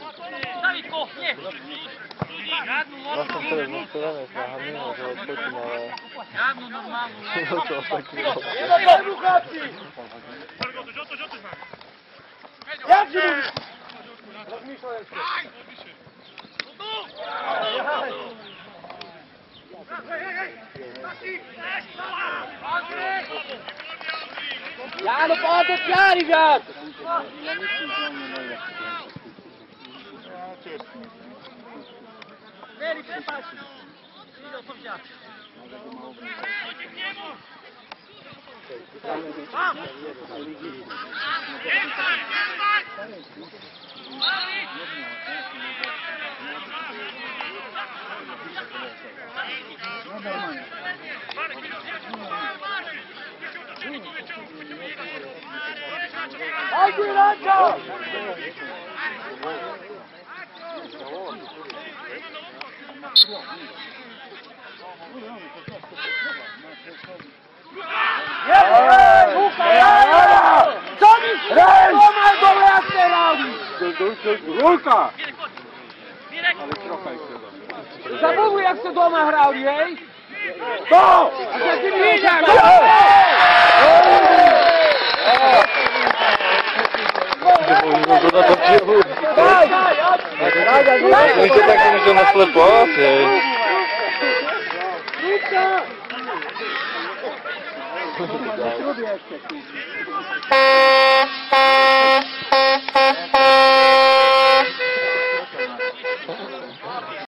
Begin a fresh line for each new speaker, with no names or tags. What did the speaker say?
Wacht dan
terug, wacht dan terug. We gaan nu nog
Ja, het
Ja, maar... Ja, moet
normaal. Dat was Ja, Hoe Ja, ie? Ja, jullie! Ja, niet Ja,
even. Ja, de paard op
jaar, die gaat! Jest! Luka, ja! Co mi Toma dole jak te robi!
Rulka!
Zabuduj jak se doma hrali, hej! To! A co ty mi
No to na to piechu.
Daj! Daj!
Może na ślepo, okej.
Luka!